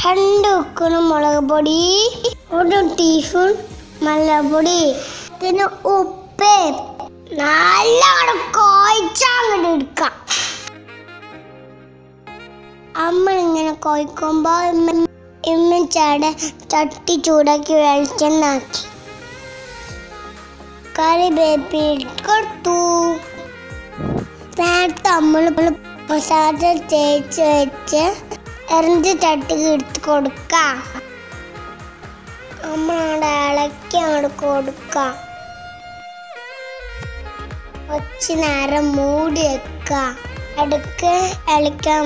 രണ്ട് ഉക്കണം മുളക് പൊടി ഒരു ടീസ്പൂൺ മല്ലപ്പൊടി പിന്നെ ഉപ്പ്. നല്ലോണം കോയിച്ചങ്ങോട്ട് എടുക്കാം. അമ്മ ഇങ്ങനെ കോഴിക്കുമ്പോൾ ചേട ചട്ടി ചൂടാക്കി വെളിച്ചെണ്ണാക്കി. കറി വേപ്പിൽ കൊടുത്തു. നേരത്തെ നമ്മൾ പ്രസാദം തേച്ച് വെച്ച് എറിഞ്ഞ് ചട്ടിക്ക് എടുത്ത് കൊടുക്ക. നമ്മളവിടെ ഇളക്കി അങ്ങോട്ട് കൊടുക്ക. കുറച്ച് നേരം മൂടി വെക്ക. അടുക്ക് ഇളക്കാൻ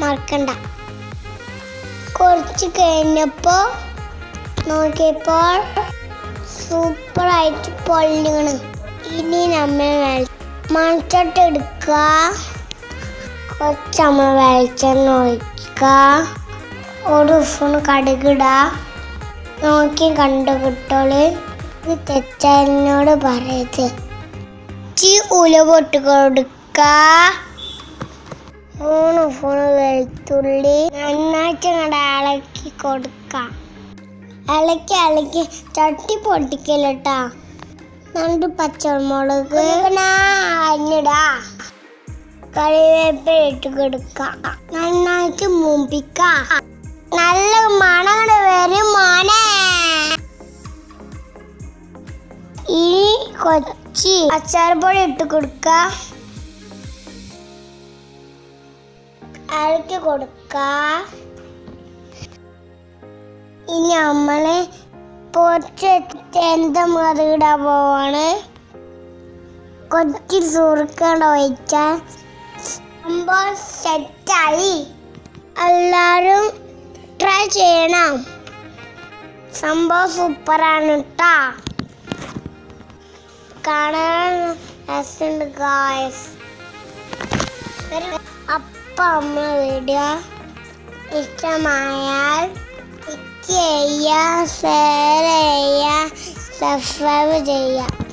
മറക്കണ്ട. കുറച്ച് കഴിഞ്ഞപ്പോ നോക്കിയപ്പോൾ സൂപ്പറായിട്ട് പൊള്ളിയാണ് ഇനി നമ്മൾ മൺചട്ട എടുക്കുക കുറച്ച് വെളിച്ചെണ്ണ ഒഴിക്കുക ഒരു സ്പൂൺ കടുകിട. നോക്കി കണ്ടു കിട്ടോൾ. ഇത് പറയത് ചി ഉല പൊട്ട് കൊടുക്ക. മൂന്ന് ഫോണ് വെളുത്തുള്ളി. നന്നായിട്ട് അങ്ങോട്ട് ഇളക്കി കൊടുക്കാം. ഇളക്കി ഇളക്കി. ചട്ടി പൊട്ടിക്കലട്ടാ രണ്ട് പച്ചമുളക്. അഞ്ഞിടാ കറിവേപ്പില ഇട്ട് കൊടുക്കാം. നന്നായിട്ട് മുമ്പിക്ക നല്ല മണങ്ങട് വരും മോനെ. ഇനി കൊച്ചി അച്ചാർപ്പൊടി ഇട്ട് കൊടുക്ക. അരക്ക് കൊടുക്ക. ഇനി നമ്മൾ പൊറിച്ച് എന്താ മറിയിടാൻ പോവാണ്? കൊച്ചി സുറുക്കണ്ട ഒഴിച്ചാൽ സംഭവം സെറ്റായി. എല്ലാവരും ട്രൈ ചെയ്യണം. സംഭവം സൂപ്പറാണ് കേട്ടാ കാണാൻ രസമുണ്ട് അമ്മ വീഡിയോ ഇഷ്ടമായാൽ ചെയ്യുക ഷെയർ ചെയ്യുക സബ്സ്ക്രൈബ് ചെയ്യുക.